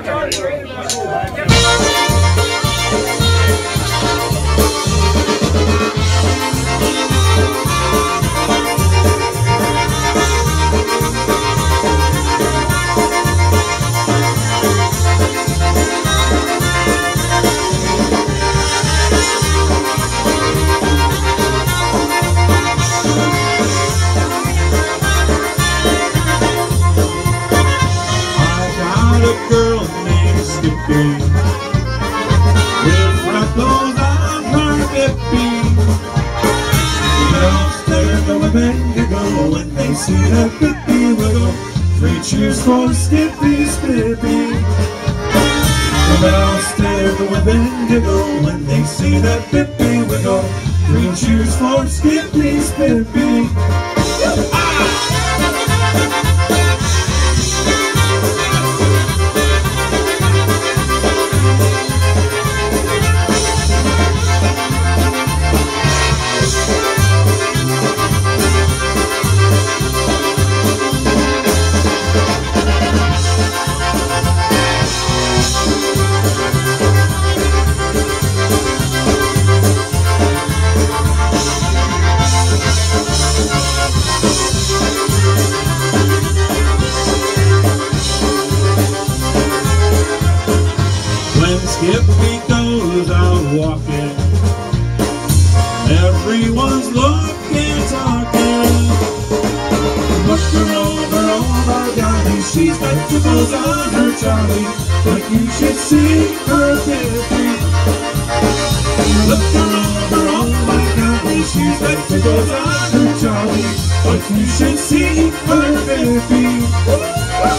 I giggle When they see that Bippy wiggle Three cheers for Skippy, Skippy The stare at the women giggle When they see that Bippy wiggle Three cheers for Skippy, When Skippy goes out walking, everyone's looking, talking. Look her over, oh my golly, she's got tickles on her jolly, but you should see her Bippy. Look her over, oh my golly, she's got tickles on her jolly, but you should see her Bippy.